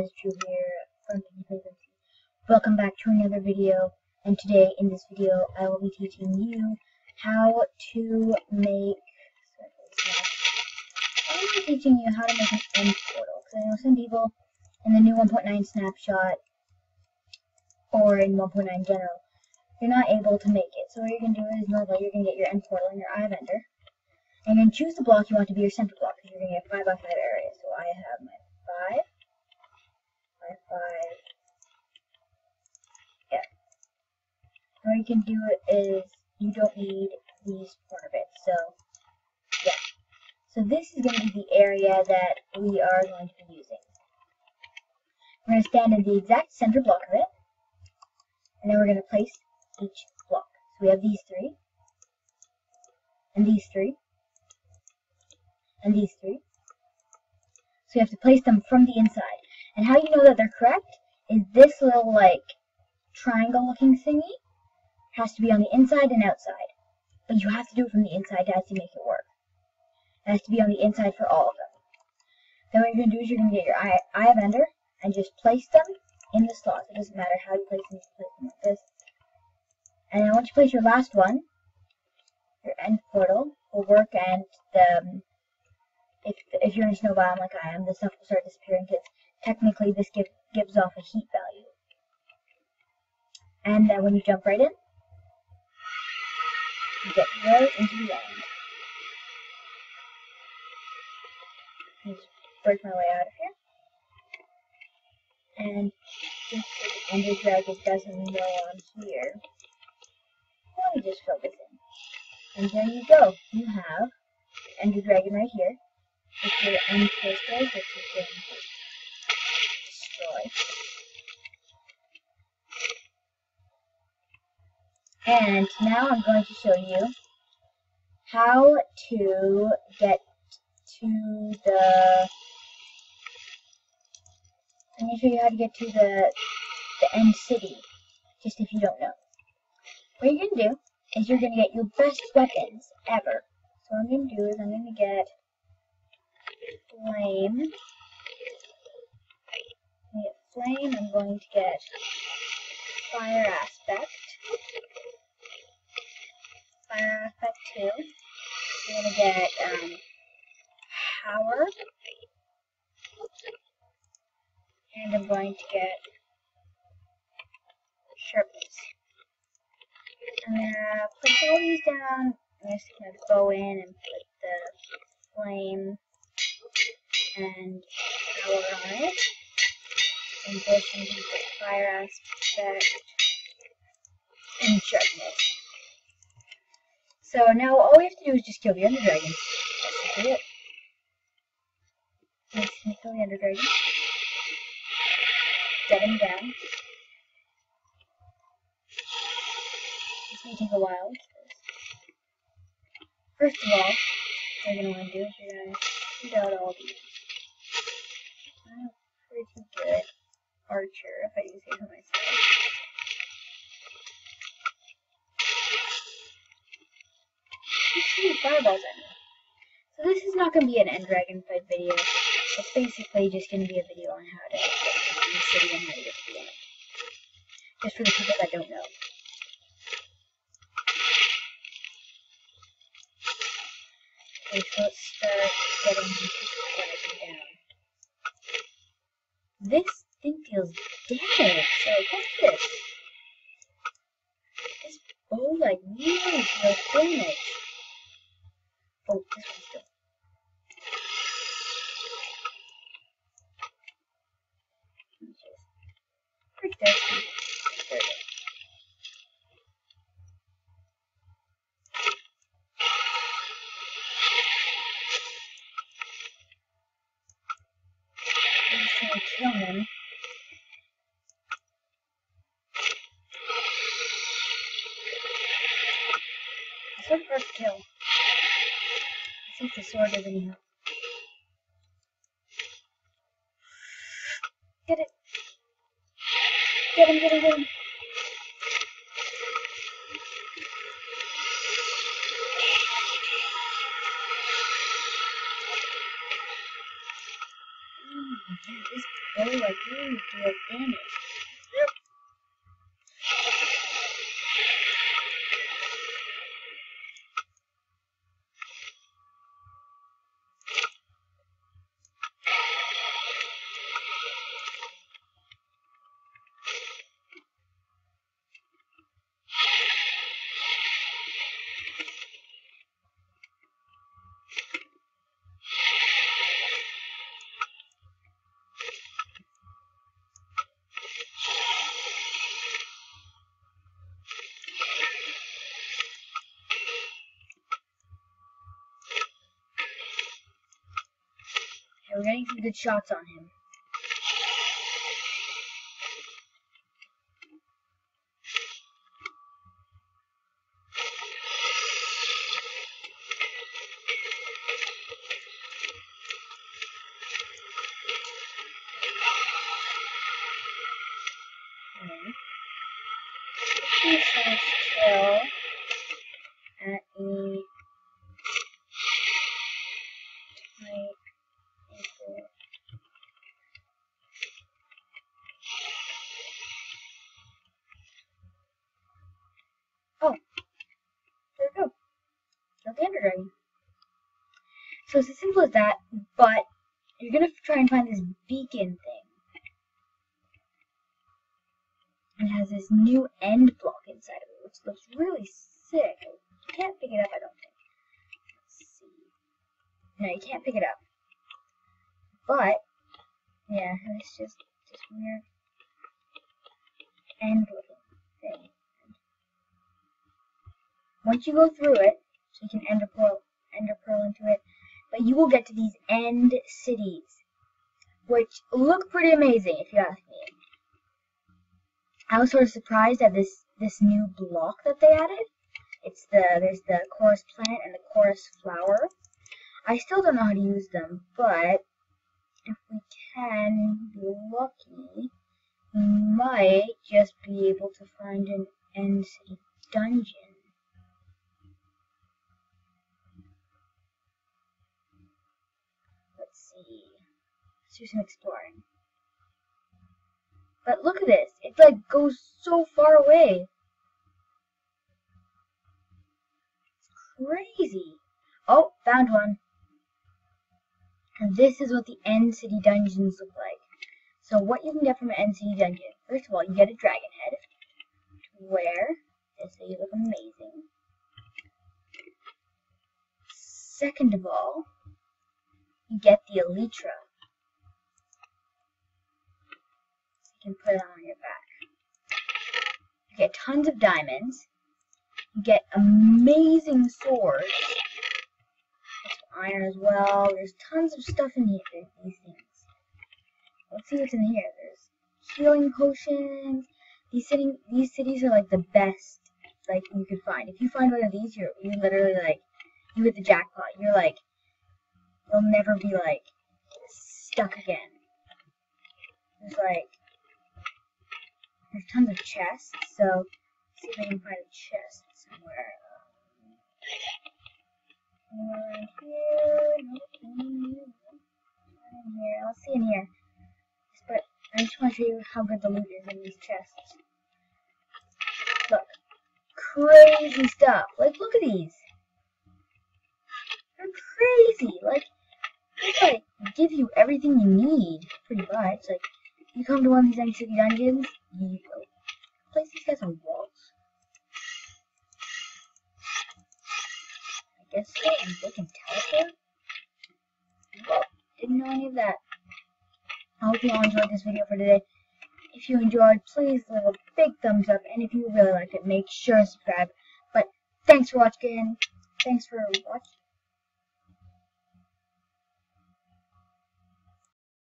guys, Drew here from Welcome back to another video, and today in this video I will be teaching you how to make, I will be teaching you how to make an end portal, because I know some people in the new 1.9 snapshot, or in 1.9 general, you're not able to make it. So what you're to do is normally you're going to get your end portal in your Eye of Ender, and you're choose the block you want to be your center block, because you're to get 5 by 5 area. So I have my 5, by 5, yeah. What you can do is, you don't need these corner bits, so, yeah. So this is going to be the area that we are going to be using. We're going to stand in the exact center block of it, and then we're going to place each block. So we have these three, and these three, and these three. So you have to place them from the inside. And how you know that they're correct is this little like triangle looking thingy has to be on the inside and outside. But you have to do it from the inside to actually make it work. It has to be on the inside for all of them. Then what you're going to do is you're going to get your eye, eye of ender and just place them in the slots. It doesn't matter how you place them, just place them like this. And then once you place your last one, your end portal will work and the um, if, if you're in a snow biome like I am, the stuff will start disappearing because technically this give, gives off a heat value. And then when you jump right in, you get right into the end. Just break my way out of here. And just the Ender Dragon doesn't know I'm here, let me just fill this in. And there you go. You have the Ender Dragon right here if you're untwisted, which you can And now I'm going to show you how to get to the I'm going to show you how to get to the the end city, just if you don't know. What you're going to do is you're going to get your best weapons ever. So what I'm going to do is I'm going to get flame. Flame, I'm going to get fire aspect. Fire aspect 2. I'm going to get um, power. And I'm going to get sharpness. I'm going to place all these down. I'm just going to go in and put the flame and power on it. And this and fire aspect and sharpness. So now all we have to do is just kill the Ender Dragon. That's simply it. Let's kill the Ender Dragon. Get him down. This may take a while. First of all, what you're going to want to do is you're to shoot out all these. I'm a pretty good archer, if I do say so myself. Me. So this is not going to be an end dragon fight video. It's basically just going to be a video on how to get the city and how to get to the end. Just for the people that don't know. Okay, so let's start getting down. This thing feels damaged. So what's this? This bow like really feels damaged. One's still. Break this. There it is. Kill him. Think the sword doesn't even help. Get it! Get him, get him, get him! Oh, this go like really deal damage. We're getting some good shots on him. Okay. This is kill at a type equal Oh, there we go. Got the Ender Dragon. So it's as simple as that, but you're gonna try and find this beacon thing. It has this new end block inside of it, which looks really sick. You can't pick it up, I don't think. Let's see. No, you can't pick it up. But, yeah, it's just this weird end looking thing. Once you go through it, so you can ender pearl, ender pearl into it, but you will get to these end cities, which look pretty amazing if you ask me. I was sort of surprised at this this new block that they added. It's the there's the chorus plant and the chorus flower. I still don't know how to use them, but if we can be lucky, we might just be able to find an end city dungeon. Some exploring. But look at this. It like goes so far away. It's crazy. Oh, found one. And this is what the End City dungeons look like. So what you can get from an End City dungeon. First of all, you get a dragon head. To wear. This so you look amazing. Second of all, you get the Elytra. You can put it on your back. You get tons of diamonds. You get amazing swords. Iron as well. There's tons of stuff in here. These things. Let's see what's in here. There's healing potions. These city, these cities are like the best like you could find. If you find one of these, you're you literally like you hit the jackpot. You're like you'll never be like stuck again. There's like there's tons of chests, so see if I can find a chest somewhere. Um, here, nothing here. Let's see in here. But I just want to show you how good the loot is in these chests. Look, crazy stuff. Like, look at these. They're crazy. Like, they give you everything you need, pretty much. Like, you come to one of these End City dungeons, you go. Place these guys on walls. I guess. And they can teleport. Well, didn't know any of that. I hope you all enjoyed this video for today. If you enjoyed, please leave a big thumbs up, and if you really liked it, make sure to subscribe. But thanks for watching. Thanks for watching.